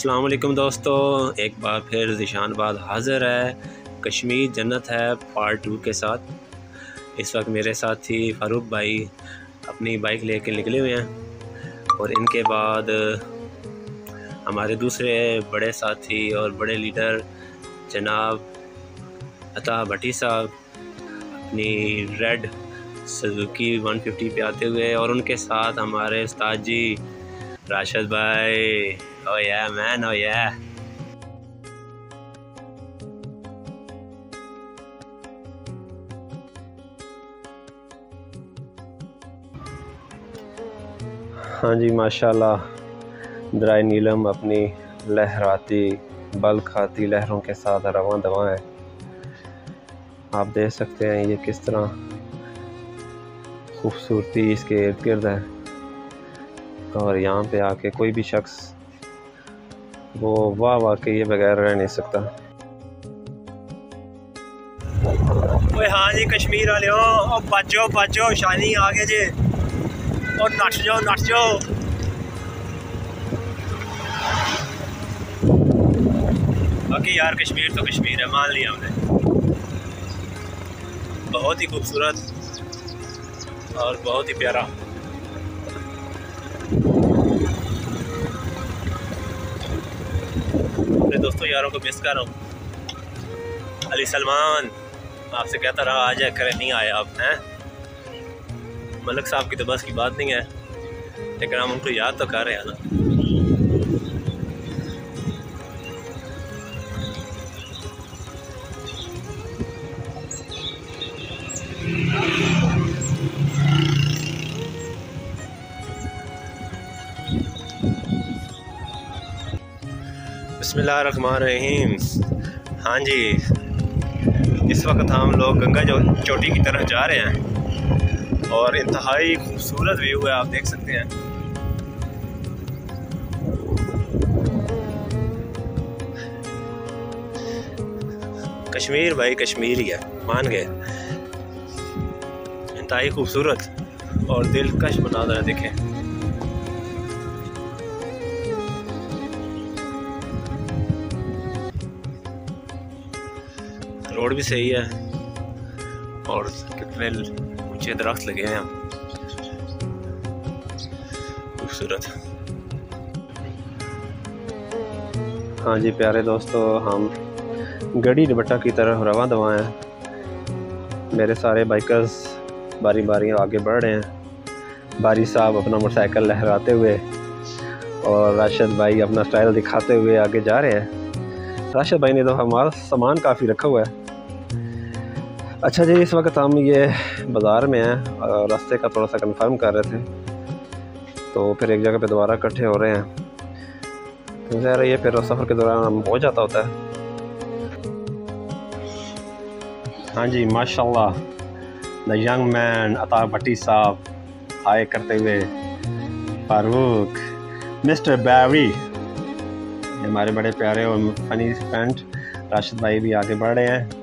वालेकुम दोस्तों। एक बार फिर जिशानबाद हाज़िर है। कश्मीर जन्नत है पार्ट टू के साथ। इस वक्त मेरे साथी फ़ारूक भाई अपनी बाइक लेके निकले हुए हैं। और इनके बाद हमारे दूसरे बड़े साथी और बड़े लीडर जनाब अता भट्टी साहब अपनी रेड सुजुकी 150 पे आते हुए और उनके साथ हमारे उस्ताद जी राशद भाई Oh yeah, man. Oh yeah. हाँ जी माशाल्लाह दराय नीलम अपनी लहराती बल खाती लहरों के साथ रवा दवा है आप देख सकते हैं ये किस तरह खूबसूरती इसके इर्द गिर्द है और यहाँ पे आके कोई भी शख्स वो वाह वाह के ये बगैर रह नहीं सकता। ओए हाँ जी, कश्मीर वाले हो। बचो बचो शानी आ गए जे। और नट जाओ नट जाओ। बाकी यार, कश्मीर तो कश्मीर है, मान लिया हमने। बहुत ही खूबसूरत और बहुत ही प्यारा। अपने दोस्तों यारों को मिस कर रहा हूँ। अली सलमान, आपसे कहता रहा, आ जाए, करें, नहीं आया आप हैं? मलक साहब की तो बस की बात नहीं है, लेकिन हम उनको याद तो कर रहे हैं ना। रहीम हाँ जी, इस वक्त हम लोग गंगा जो चोटी की तरफ़ जा रहे हैं और इंतहाई खूबसूरत व्यू है, आप देख सकते हैं। कश्मीर भाई कश्मीर ही है मान गए। इंतहाई खूबसूरत और दिलकश बना देखें। रोड भी सही है। और कितने ऊँचे दरख्त लगे हैं। खूबसूरत। हाँ जी, प्यारे दोस्तों, हम गड़ी दुबट्टा की तरफ़ रवा दवा हैं। मेरे सारे बाइकर्स बारी बारी आगे बढ़ रहे हैं। बारी साहब अपना मोटरसाइकिल लहराते हुए और राशिद भाई अपना स्टाइल दिखाते हुए आगे जा रहे हैं। राशिद भाई ने तो हमारा सामान काफ़ी रखा हुआ है। अच्छा जी, इस वक्त हम ये बाज़ार में हैं और रास्ते का थोड़ा सा कंफर्म कर रहे थे। तो फिर एक जगह पे दोबारा इकट्ठे हो रहे हैं। तो ज़ाहिर ये फिर सफ़र के दौरान हम हो जाता होता है। हाँ जी, माशाल्लाह। द यंग मैन अता भट्टी साहब आए करते हुए। Farooq, mister Barry. हमारे बड़े प्यारे और फनी फ्रेंड राशिद भाई भी आगे बढ़ रहे हैं।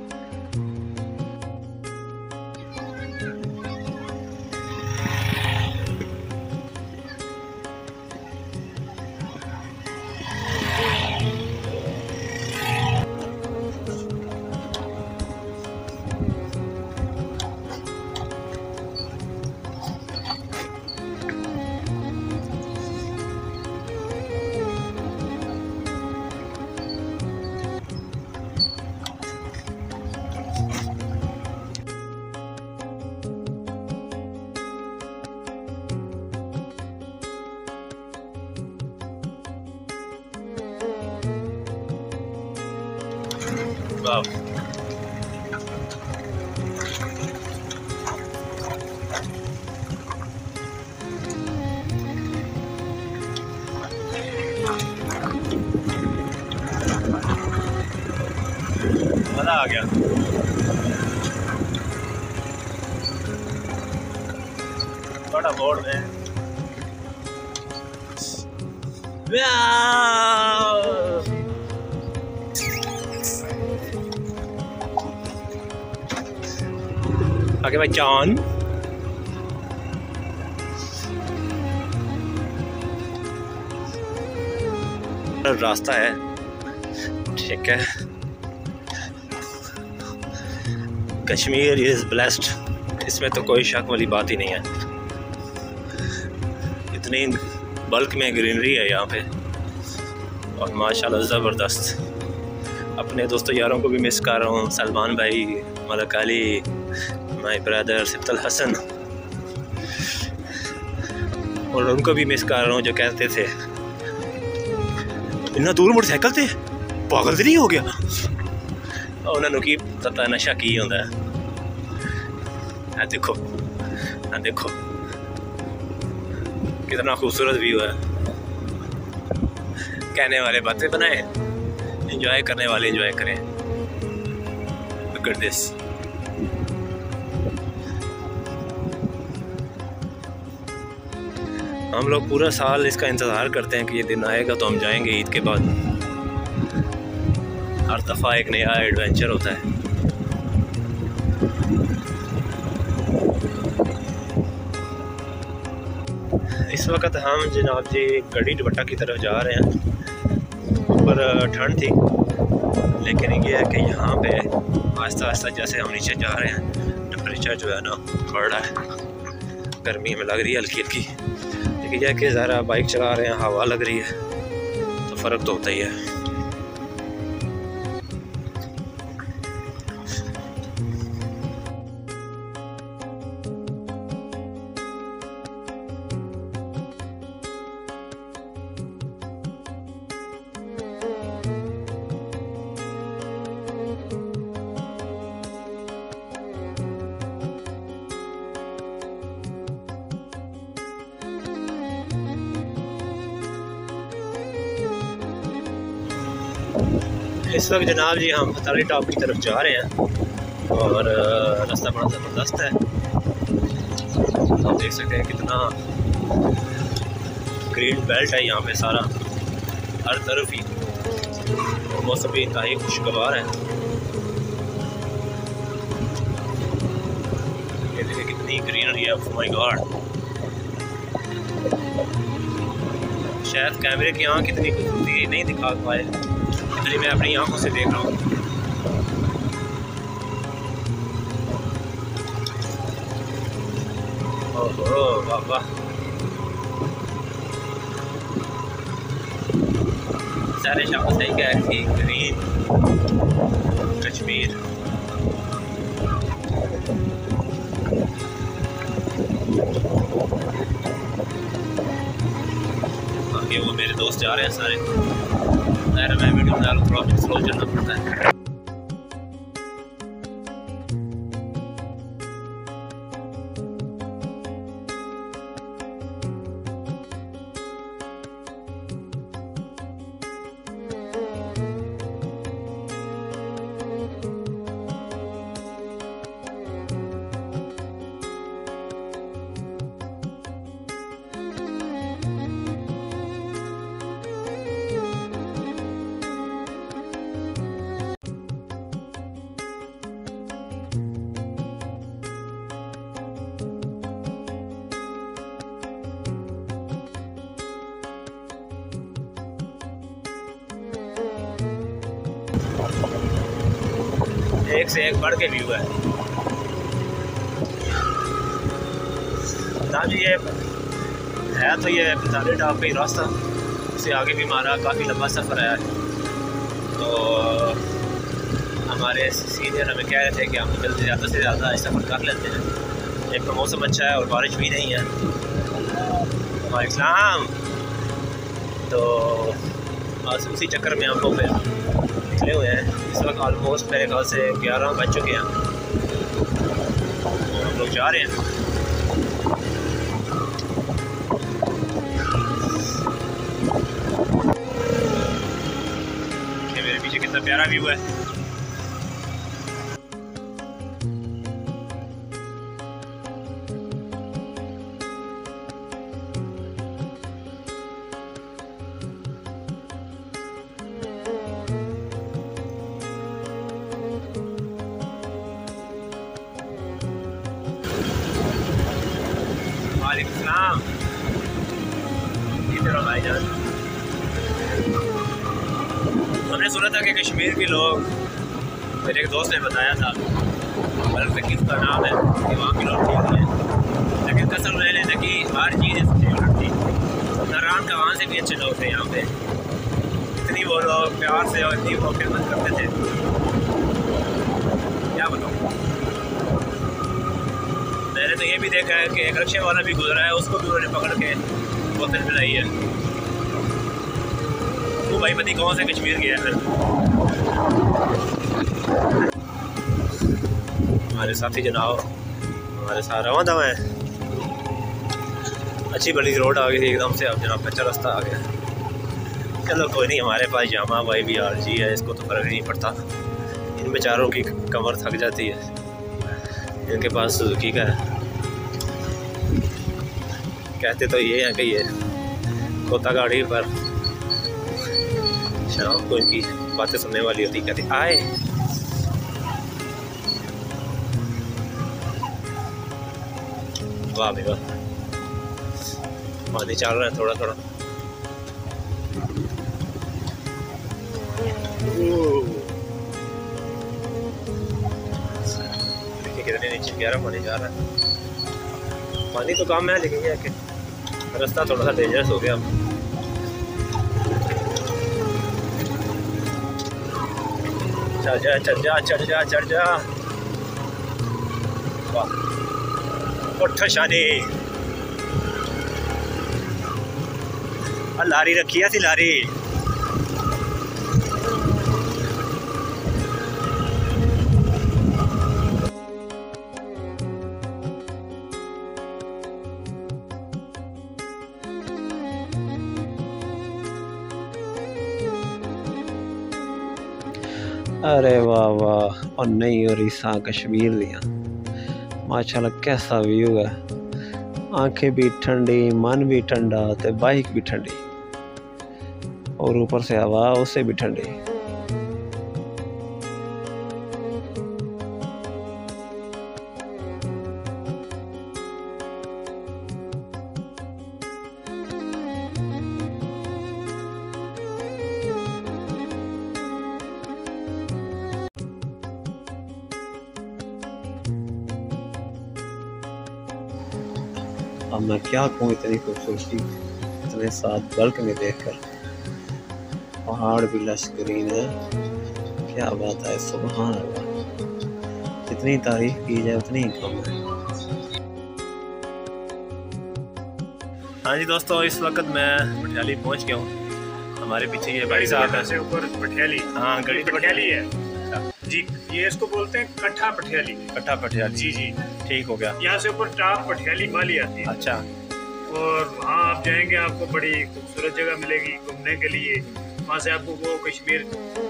Wow. मज़ा आ गया थोड़ा बोर्ड में आगे भाई चाँद रास्ता है। ठीक है। कश्मीर इज़ ब्लेस्ड इसमें तो कोई शक वाली बात ही नहीं है। इतनी बल्क में ग्रीनरी है यहाँ पे। और माशाल्लाह ज़बरदस्त। अपने दोस्तों यारों को भी मिस कर रहा हूँ। सलमान भाई, मलक अली माई ब्रदर सिफ्तल हसन और उनको भी मिस कर रहा हूँ जो कहते थे। इतना दूर मोटरसाइकिल से? पागल तो नहीं हो गया? उन्होंने की पता नशा की होंगे। देखो आ देखो। कितना खूबसूरत व्यू है। कहने वाले बातें बनाए। इंजॉय करने वाले इंजॉय करें। गुड दिस हम लोग पूरा साल इसका इंतज़ार करते हैं कि ये दिन आएगा तो हम जाएँगे ईद के बाद। हर दफ़ा एक नया एडवेंचर होता है। इस वक्त हम जनाब जी गढ़ी दुपट्टा की तरफ़ जा रहे हैं। ऊपर ठंड थी, लेकिन ये है कि यहाँ पे आहिस्ता आहिस्ता जैसे हम नीचे जा रहे हैं टेम्परेचर जो है ना बढ़ रहा है गर्मी हमें लग रही है हल्की हल्की लेकिन यह कि ज़रा बाइक चला रहे हैं, हवा लग रही है तो फ़र्क तो होता ही है। इस वक्त जनाब जी, हम फताली टॉप की तरफ़ जा रहे हैं और रास्ता बड़ा ज़बरदस्त है। आप देख सकते हैं कितना ग्रीन बेल्ट है यहाँ पे सारा, हर तरफ़ ही। मौसम भी इतना ही खुशगवार है। ये देखिए कितनी ग्रीनरी है माई oh गॉड शायद कैमरे की आँख कितनी नहीं दिखा पाए। इतनी मैं अपनी आँखों से देख रहा हूँ। ओहो, वाह सारे शब्द सही कह रही ग्रीन कश्मीर। बाकी वो मेरे दोस्त जा रहे हैं सारे। मैं वीडियो रहा थोड़ा स्लो चलना पड़ता है। एक से एक बढ़ के व्यू है। जी ये है तो ये पिताली टॉप का ही रास्ता। उससे आगे भी हमारा काफ़ी लंबा सफ़र आया। है तो हमारे सीनियर हमें कह रहे थे कि हम जल्द से ज़्यादा से ज़्यादा सफ़र कर लेते हैं। एक तो मौसम अच्छा है और बारिश भी नहीं है। वाईसलाम तो बस उसी चक्कर में हम लोग निकले हुए हैं। इस वक्त ऑलमोस्ट मेरे ख्याल से ग्यारह बज चुके हैं। हम लोग जा रहे हैं। मेरे पीछे कितना प्यारा व्यू है। वालेकुम इधर हमने सुना था कि कश्मीर के लोग, मेरे एक दोस्त ने बताया था बल्कि किसका नाम है, कि वहाँ के लोग ठीक हैं। लेकिन कसम ले लेना कि हर चीज़ फेवरेट थी नारायण का वहाँ से भी अच्छे लोग थे यहाँ पे। इतनी वो लोग, प्यार से और इतनी वो खिदमत करते थे। क्या बताऊँ? मैंने तो ये भी देखा है कि एक रक्षा वाला भी गुजरा है, उसको भी उन्होंने पकड़ के बोतल पिलाई है। वो भाई पति कौन से कश्मीर गया फिर हमारे साथी जनाब, हमारे साथ रवा दवा है। अच्छी बड़ी रोड आ गई थी एकदम से, अब जनाब कच्चा रास्ता आ गया। चलो कोई नहीं, हमारे पास जामा, भाई भी आर जी है, इसको तो फ़र्क नहीं पड़ता। इन बेचारों की कमर थक जाती है। इनके पास सुजुकी का है। कहते तो ये है कि ये कोता गाड़ी पर शाम को इनकी बातें सुनने वाली होती, कहती, आए। वाह भाई वाह पानी चल रहा है थोड़ा थोड़ा कितने नीचे गहरा पानी जा रहा है। पानी तो कम है, लेकिन ये है कि रास्ता थोड़ा सा डेंजरस हो गया चल जा चढ़ जा चढ़ जा चढ़ जा। उठ शानी लारी रखी है सी लारी। अरे वाह वाह। और नहीं और ईसा कश्मीर दिया। माशाल्लाह, कैसा व्यू है। आँखें भी ठंडी, मन भी ठंडा तो बाइक भी ठंडी। और ऊपर से हवा, उसे भी ठंडी। अब मैं क्या कहूँ इतनी खूबसूरती इतने साथ बल्क में देखकर। पहाड़ भी लश्करीन है। क्या बात है अल्लाह। जितनी तारीफ़ की जाए उतनी ही कम है। हाँ जी दोस्तों इस वक्त मैं पटियाली पहुँच गया हूँ। हमारे पीछे ये भाई साहब है से ऊपर पटियाली। हाँ गड़ी पटियाली। है। जी ये इसको बोलते हैं कट्ठा पटियाली। कट्ठा पटियाली। जी जी। ठीक हो गया। यहाँ से ऊपर टॉप पटियाली माली आती है। अच्छा। और वहाँ आप जाएँगे आपको बड़ी खूबसूरत जगह मिलेगी घूमने के लिए। वहाँ से आपको वो कश्मीर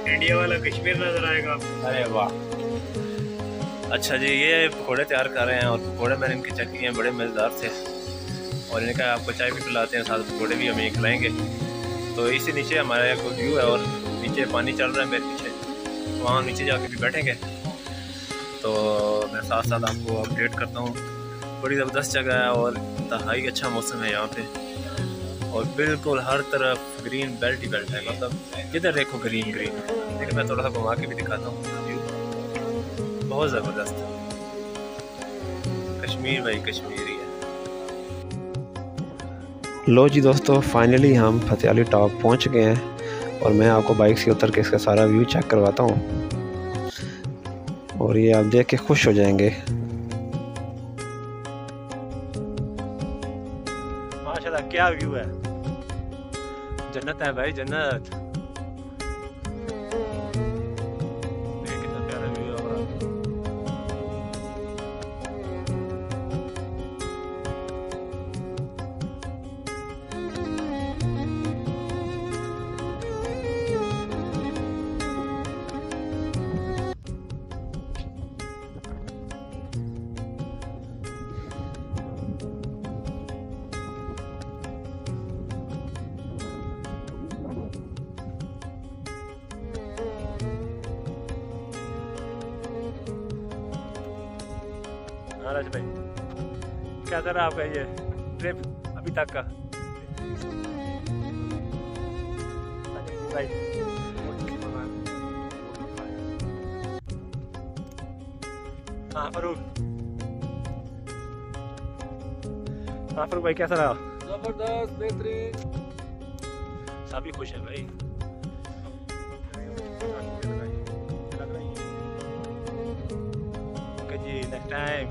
इंडिया वाला कश्मीर नज़र आएगा अरे वाह। अच्छा जी ये पकौड़े तैयार कर रहे हैं और पकौड़े मैंने इनके चेक किए हैं बड़े मज़ेदार थे। और इनका आपको चाय भी पिलाते हैं साथ पकौड़े भी हमें खिलाएँगे। तो इसी नीचे हमारा एक व्यू है और नीचे पानी चल रहा है मेरे पीछे। वहाँ नीचे जाके भी बैठेंगे। तो मैं साथ साथ आपको अपडेट करता हूँ। बड़ी ज़बरदस्त जगह है और इंतहाई अच्छा मौसम है यहाँ पे। और बिल्कुल हर तरफ़ ग्रीन बेल्ट ही बेल्ट है मतलब जिधर देखो ग्रीन ग्रीन लेकिन मैं थोड़ा सा घुमा के भी दिखाता हूँ। बहुत ज़बरदस्त। कश्मीर भाई, कश्मीर ही। है लो जी दोस्तों फाइनली हम फतेहाली टॉप पहुँच गए हैं। और मैं आपको बाइक से उतर के इसका सारा व्यू चेक करवाता हूँ। और ये आप देख के खुश हो जाएँगे। माशाल्लाह, क्या व्यू है? जन्नत है भाई, जन्नत। महाराज भाई कैसा रहा आपका ये ट्रिप अभी तक का? भाई हाँ फरूक हाँ फरूक भाई कैसा रहा? ज़बरदस्त बेहतरीन। सभी खुश है भाई। जी नेक्स्ट टाइम